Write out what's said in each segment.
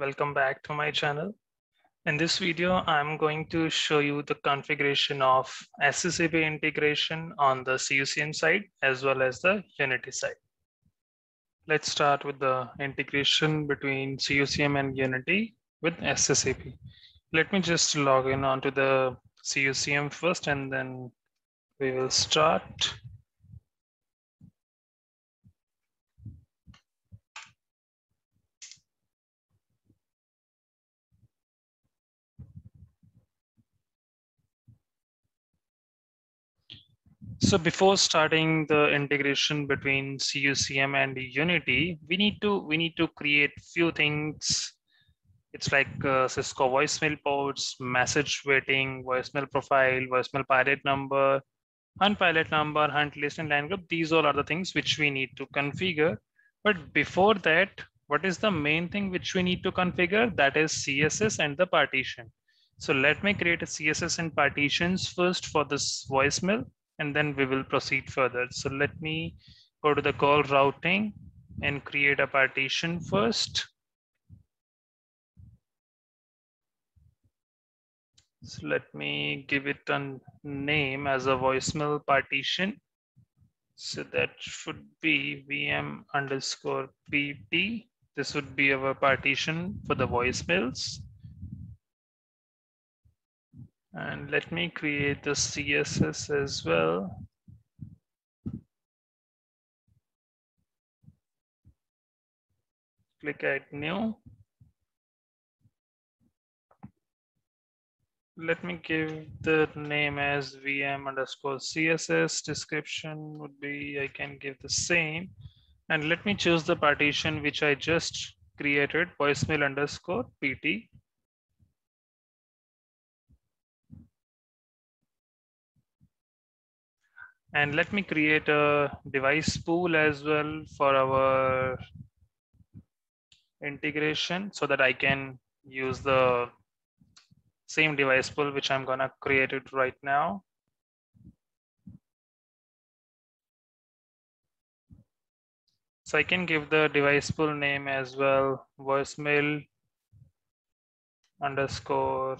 welcome back to my channel. In this video, I'm going to show you the configuration of SCCP integration on the CUCM side as well as the Unity side. Let's start with the integration between CUCM and Unity with SCCP. Let me just log in onto the CUCM first and then we will start. So before starting the integration between CUCM and Unity, we need to we need to create few things. It's like uh, Cisco voicemail ports, message waiting, voicemail profile, voicemail pilot number, hunt pilot number, hunt list and line group. These all are the things which we need to configure. But before that, what is the main thing which we need to configure? That is CSS and the partition. So let me create a CSS and partitions first for this voicemail and then we will proceed further. So let me go to the call routing and create a partition first. So let me give it a name as a voicemail partition. So that should be VM underscore PT. This would be our partition for the voicemails. And let me create the CSS as well. Click add new. Let me give the name as VM underscore CSS. Description would be, I can give the same. And let me choose the partition which I just created, voicemail underscore PT. And let me create a device pool as well for our integration so that I can use the same device pool, which I'm gonna create it right now. So I can give the device pool name as well, voicemail underscore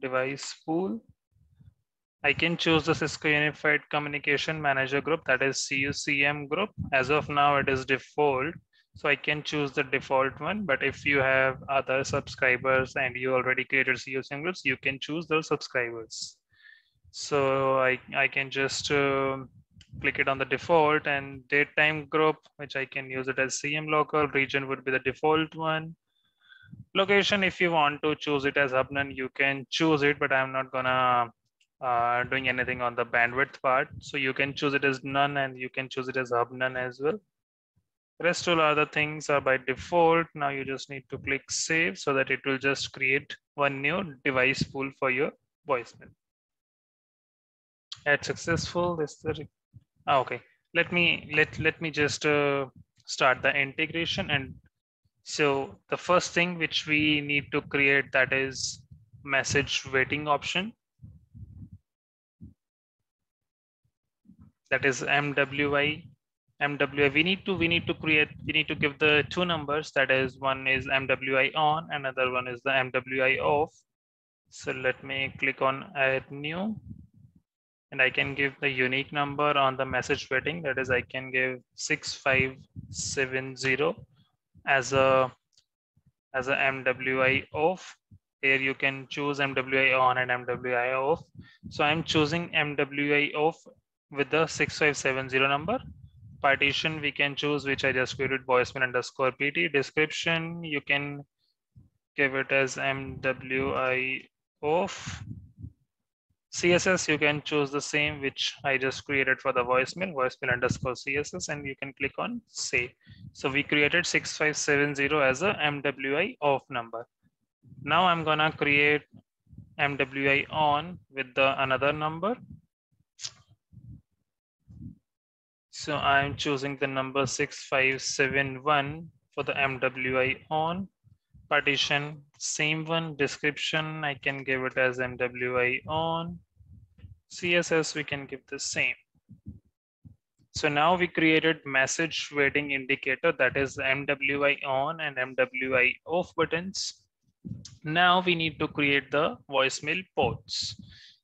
device pool. I can choose the Cisco Unified Communication Manager group, that is CUCM group. As of now, it is default. So I can choose the default one, but if you have other subscribers and you already created CUCM groups, you can choose those subscribers. So I, I can just uh, click it on the default and date time group, which I can use it as CM local, region would be the default one. Location, if you want to choose it as hub you can choose it, but I'm not gonna uh, doing anything on the bandwidth part. So you can choose it as none and you can choose it as hub none as well. Rest all other things are by default. Now you just need to click save so that it will just create one new device pool for your voicemail. Add successful. This the oh, okay. Let me let let me just uh, start the integration and so the first thing which we need to create that is message waiting option that is MWI. MWI, we need to, we need to create, we need to give the two numbers that is one is MWI on, another one is the MWI off. So let me click on add new and I can give the unique number on the message waiting. That is, I can give 6570 as a as a MWI off. Here you can choose MWI on and MWI off. So I'm choosing MWI off with the 6570 number. Partition we can choose, which I just created voicemail underscore PT. Description, you can give it as MWI of. CSS, you can choose the same, which I just created for the voicemail, voicemail underscore CSS, and you can click on save. So we created 6570 as a MWI off number. Now I'm gonna create MWI on with the another number So I'm choosing the number 6571 for the MWI on partition. Same one description, I can give it as MWI on. CSS, we can give the same. So now we created message waiting indicator that is MWI on and MWI off buttons. Now we need to create the voicemail ports.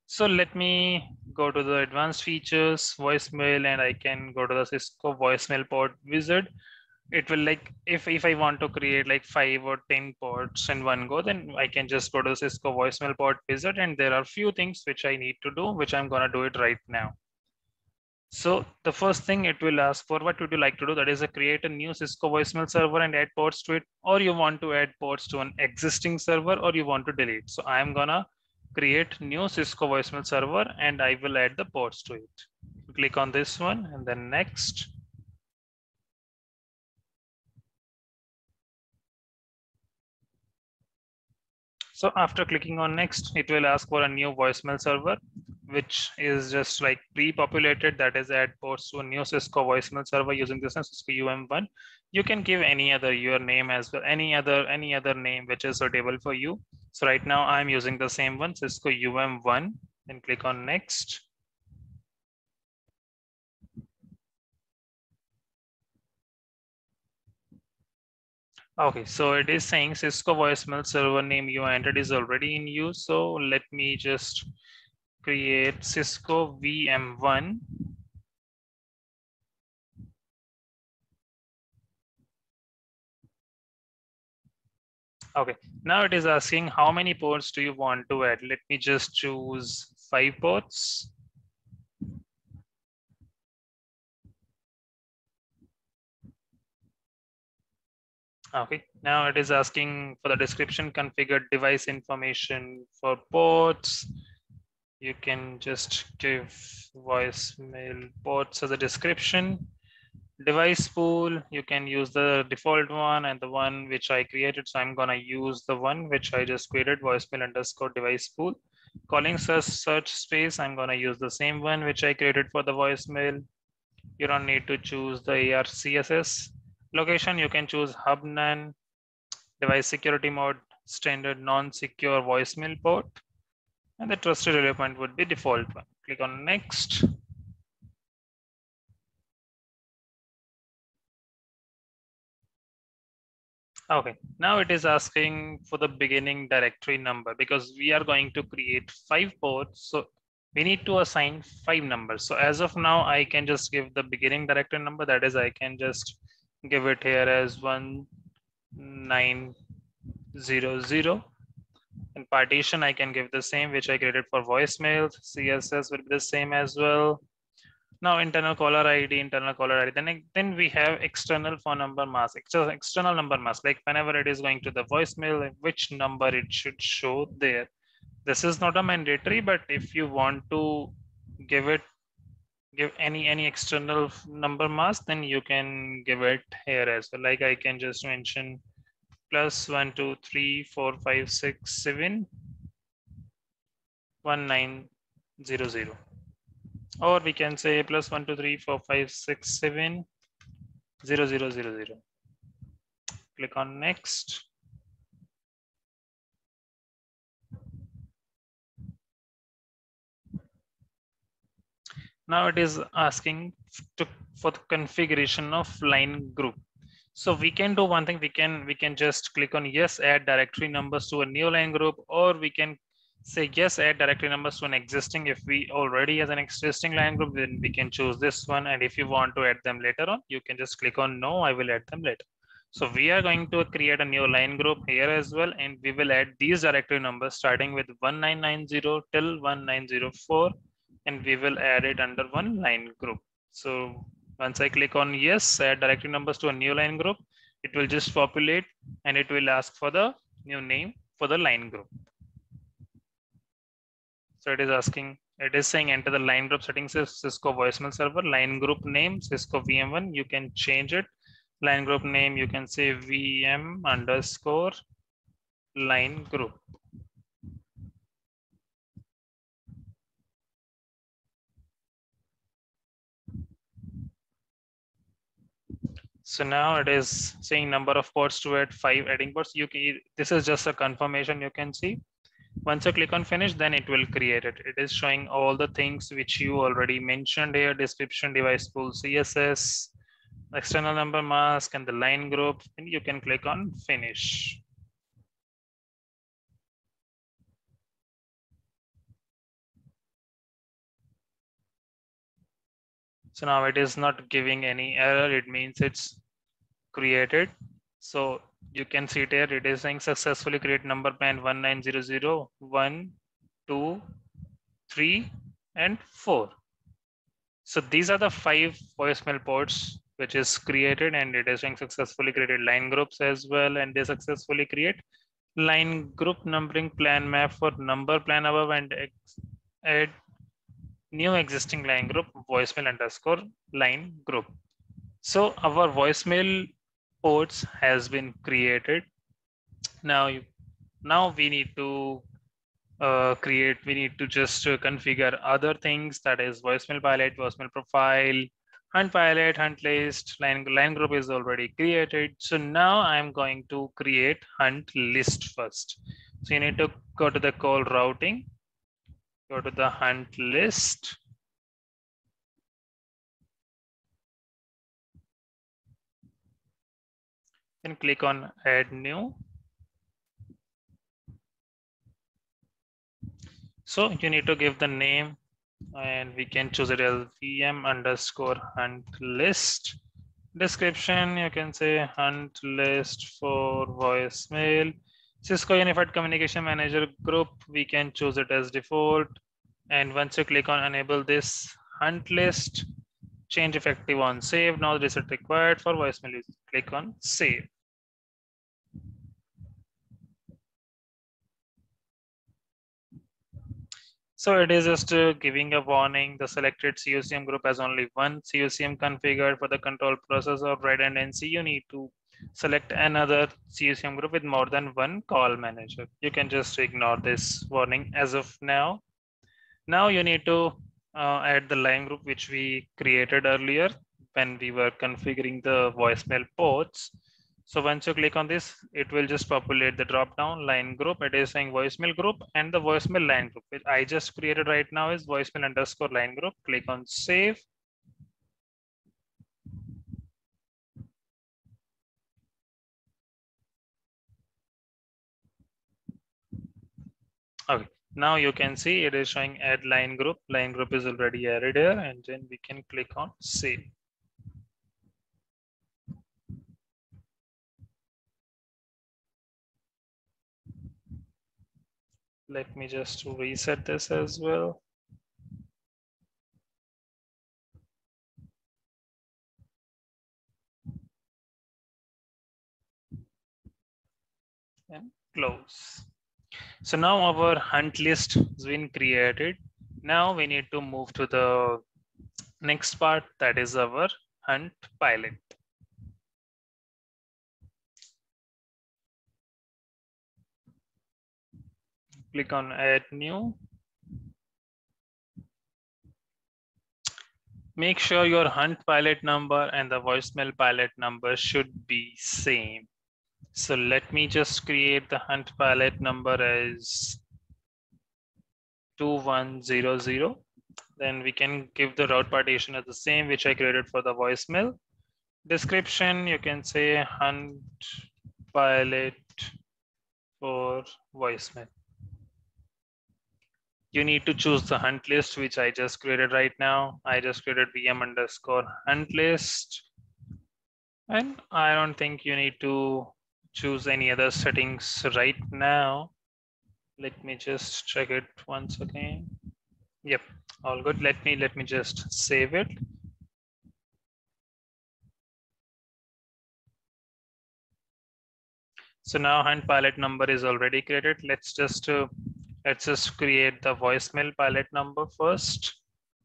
So let me go to the advanced features, voicemail, and I can go to the Cisco voicemail port wizard. It will like, if, if I want to create like five or 10 ports in one go, then I can just go to the Cisco voicemail port wizard. And there are few things which I need to do, which I'm gonna do it right now. So the first thing it will ask for what would you like to do? That is a create a new Cisco voicemail server and add ports to it, or you want to add ports to an existing server, or you want to delete. So I'm gonna create new Cisco voicemail server and I will add the ports to it. Click on this one and then next. So after clicking on next, it will ask for a new voicemail server which is just like pre-populated that is add ports to a new Cisco voicemail server using this Cisco UM1. You can give any other your name as well, any other any other name which is suitable for you. So right now I'm using the same one, Cisco UM1, then click on next. Okay, so it is saying Cisco voicemail server name you entered is already in use. So let me just create Cisco VM1. Okay, now it is asking how many ports do you want to add? Let me just choose five ports. Okay, now it is asking for the description configured device information for ports, you can just give voicemail ports as a description. Device pool, you can use the default one and the one which I created. So I'm gonna use the one which I just created, voicemail underscore device pool. Calling search, search space, I'm gonna use the same one which I created for the voicemail. You don't need to choose the AR CSS. Location, you can choose hub none, device security mode, standard non-secure voicemail port and the trusted point would be default one. Click on next. Okay, now it is asking for the beginning directory number because we are going to create five ports. So we need to assign five numbers. So as of now, I can just give the beginning directory number. That is, I can just give it here as one nine zero zero in partition, I can give the same, which I created for voicemail. CSS will be the same as well. Now internal caller ID, internal caller ID. Then, then we have external phone number mask, external number mask. Like whenever it is going to the voicemail, which number it should show there. This is not a mandatory, but if you want to give it, give any any external number mask, then you can give it here as well. Like I can just mention plus 1, 2, 3, 4, 5, 6, 7, 1, 9, 0, 0. Or we can say plus 1, 2, 3, 4, 5, 6, 7, 0, 0, 0, 0. Click on next. Now it is asking to, for the configuration of line group. So we can do one thing, we can we can just click on yes, add directory numbers to a new line group, or we can say yes, add directory numbers to an existing. If we already has an existing line group, then we can choose this one. And if you want to add them later on, you can just click on no, I will add them later. So we are going to create a new line group here as well. And we will add these directory numbers starting with 1990 till 1904. And we will add it under one line group. So once I click on yes, add directory numbers to a new line group, it will just populate and it will ask for the new name for the line group. So it is asking, it is saying enter the line group settings Cisco voicemail server, line group name, Cisco VM1, you can change it. Line group name, you can say VM underscore line group. So now it is saying number of ports to add five adding ports. You can, this is just a confirmation you can see. Once you click on finish, then it will create it. It is showing all the things which you already mentioned here, description, device pool, CSS, external number mask and the line group, and you can click on finish. So now it is not giving any error. It means it's created. So you can see it here. It is saying successfully create number plan 1900, 1, 2, 3, and 4. So these are the five voicemail ports which is created and it is saying successfully created line groups as well. And they successfully create line group numbering plan map for number plan above and add new existing line group voicemail underscore line group. So our voicemail ports has been created. Now, now we need to uh, create, we need to just uh, configure other things that is voicemail pilot, voicemail profile, hunt pilot, hunt list, line, line group is already created. So now I'm going to create hunt list first. So you need to go to the call routing go to the hunt list. And click on add new. So you need to give the name and we can choose it as VM underscore hunt list. Description, you can say hunt list for voicemail Cisco Unified Communication Manager group, we can choose it as default. And once you click on enable this hunt list, change effective on save. Now reset required for voicemail. Is click on save. So it is just uh, giving a warning. The selected CUCM group has only one CUCM configured for the control process of redundancy. You need to select another CUCM group with more than one call manager. You can just ignore this warning as of now. Now you need to uh, add the line group which we created earlier when we were configuring the voicemail ports. So once you click on this, it will just populate the drop down line group. It is saying voicemail group and the voicemail line group, which I just created right now is voicemail underscore line group. Click on save. Okay, now you can see it is showing add line group. Line group is already added here and then we can click on save. Let me just reset this as well. And close. So now our hunt list has been created. Now we need to move to the next part that is our hunt pilot. Click on add new. Make sure your hunt pilot number and the voicemail pilot number should be same. So let me just create the hunt pilot number as 2100. Then we can give the route partition as the same, which I created for the voicemail. Description, you can say hunt pilot for voicemail. You need to choose the hunt list, which I just created right now. I just created VM underscore hunt list. And I don't think you need to choose any other settings right now. Let me just check it once again. Yep, all good. Let me let me just save it. So now hunt pilot number is already created. Let's just uh, let's just create the voicemail pilot number first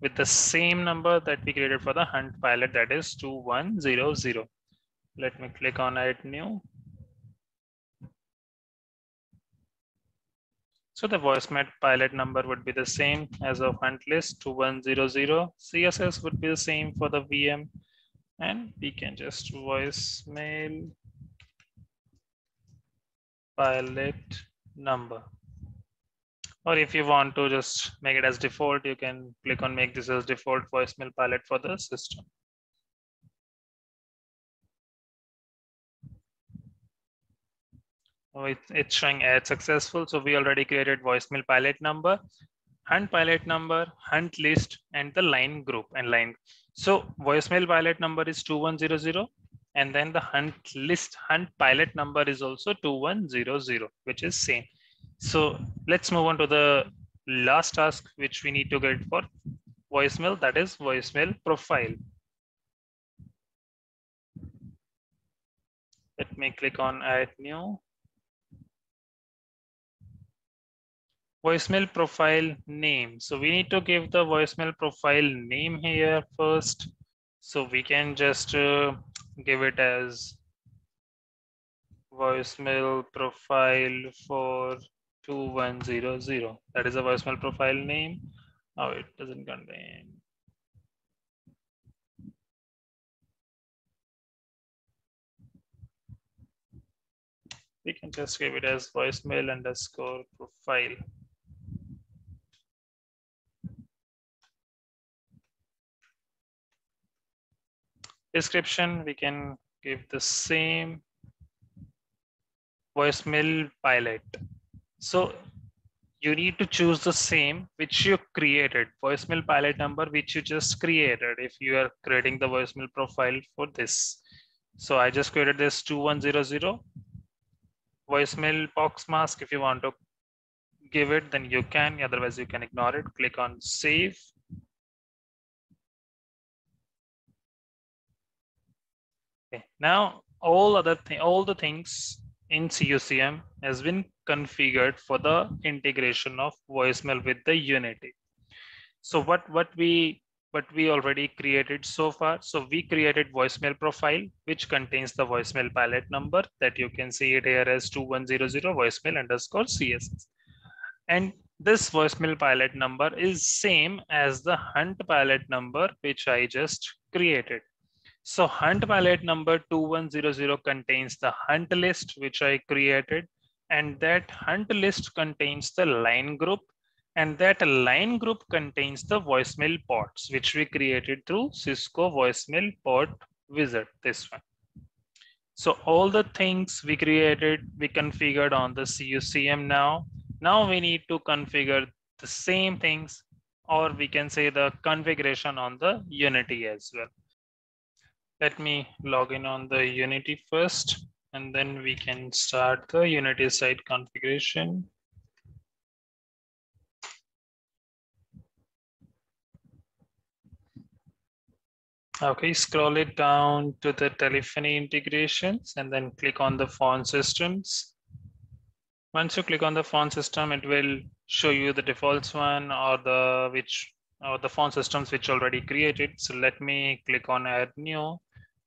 with the same number that we created for the hunt pilot that is 2100. Let me click on add new. So the voicemail pilot number would be the same as of hunt list 2100. CSS would be the same for the VM. And we can just voicemail pilot number. Or if you want to just make it as default, you can click on make this as default voicemail pilot for the system. Oh, it, it's showing ad successful. So we already created voicemail pilot number, hunt pilot number, hunt list, and the line group and line. So voicemail pilot number is 2100 and then the hunt list hunt pilot number is also 2100, which is same. So let's move on to the last task, which we need to get for voicemail, that is voicemail profile. Let me click on add new. voicemail profile name. So we need to give the voicemail profile name here first. So we can just uh, give it as voicemail profile for 2100. That is a voicemail profile name. Oh, it doesn't contain. We can just give it as voicemail underscore profile. description, we can give the same voicemail pilot. So you need to choose the same which you created, voicemail pilot number, which you just created if you are creating the voicemail profile for this. So I just created this 2100 voicemail box mask. If you want to give it, then you can, otherwise you can ignore it. Click on save Okay. Now all other th all the things in CUCM has been configured for the integration of voicemail with the Unity. So what what we what we already created so far. So we created voicemail profile, which contains the voicemail pilot number that you can see it here as 2100 voicemail underscore CSS. And this voicemail pilot number is same as the hunt pilot number, which I just created. So hunt pilot number 2100 contains the hunt list, which I created. And that hunt list contains the line group. And that line group contains the voicemail ports, which we created through Cisco voicemail port wizard, this one. So all the things we created, we configured on the CUCM now. Now we need to configure the same things, or we can say the configuration on the Unity as well. Let me log in on the Unity first, and then we can start the Unity site configuration. Okay, scroll it down to the telephony integrations and then click on the phone systems. Once you click on the phone system, it will show you the defaults one or the which or the phone systems which already created. So let me click on add new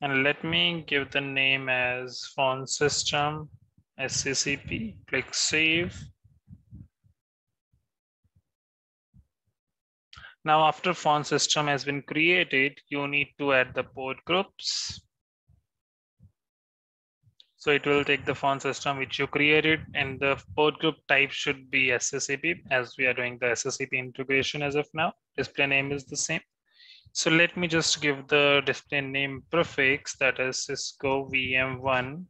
and let me give the name as phone system SCCP, click save. Now after phone system has been created, you need to add the port groups. So it will take the phone system which you created and the port group type should be SCCP as we are doing the SCCP integration as of now. Display name is the same. So let me just give the display name prefix that is Cisco VM1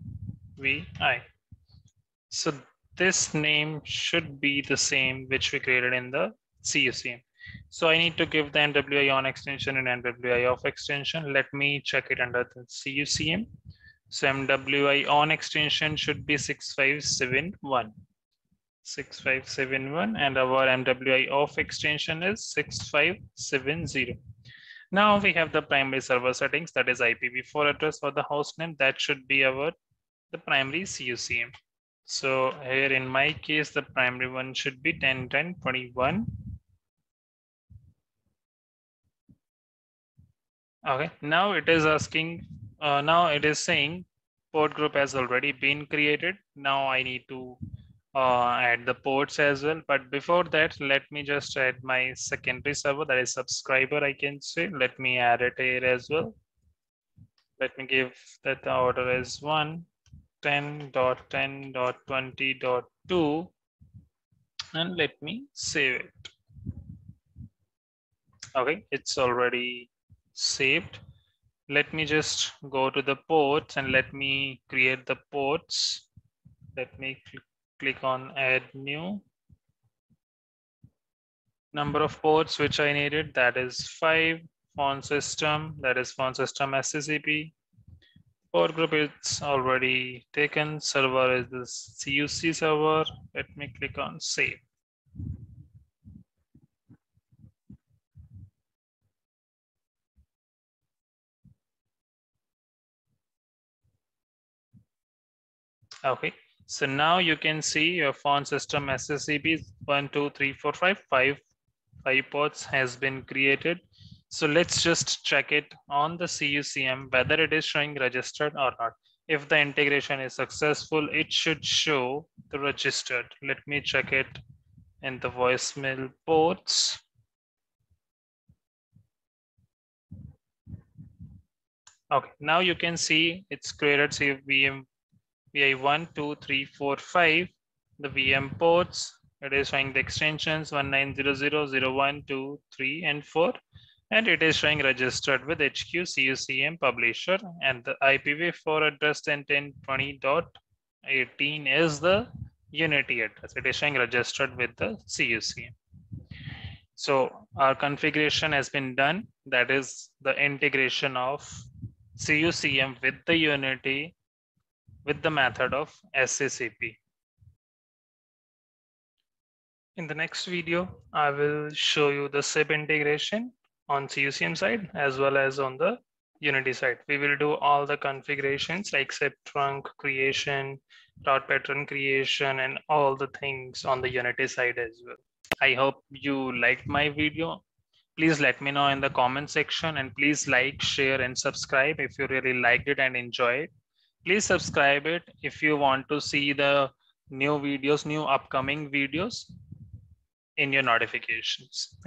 VI. So this name should be the same which we created in the CUCM. So I need to give the MWI on extension and MWI off extension. Let me check it under the CUCM. So MWI on extension should be 6571. 6571 and our MWI off extension is 6570. Now we have the primary server settings that is IPv4 address for the host name that should be our the primary CUCM. So here in my case, the primary one should be 10, 10, 21. Okay, now it is asking, uh, now it is saying port group has already been created. Now I need to uh, add the ports as well. But before that, let me just add my secondary server that is subscriber, I can say. Let me add it here as well. Let me give that the order is 1, 10.10.20.2. and let me save it. Okay, it's already saved. Let me just go to the ports and let me create the ports. Let me click on add new. Number of ports which I needed, that is five. Phone system, that is phone system SCCP. Port group it's already taken. Server is this CUC server. Let me click on save. Okay, so now you can see your phone system SCCP one, two, three, four, five, five, five ports has been created. So let's just check it on the CUCM, whether it is showing registered or not. If the integration is successful, it should show the registered. Let me check it in the voicemail ports. Okay, now you can see it's created CVM VI one, two, three, four, five, the VM ports. It is showing the extensions 1900, 01, 2, 3, and 4. And it is showing registered with HQ CUCM publisher and the IPv4 address 10.10.20.18 is the Unity address. It is showing registered with the CUCM. So our configuration has been done. That is the integration of CUCM with the Unity with the method of SCCP. In the next video, I will show you the SIP integration on CUCM side as well as on the Unity side. We will do all the configurations like SIP trunk creation, route pattern creation, and all the things on the Unity side as well. I hope you liked my video. Please let me know in the comment section and please like, share, and subscribe if you really liked it and enjoyed please subscribe it if you want to see the new videos new upcoming videos in your notifications